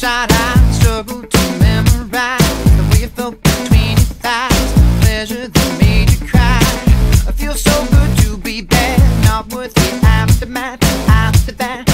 shot, I struggle to memorize the way you felt between your thighs. the Pleasure that made you cry. I feel so good to be bad, not worth the aftermath. After that,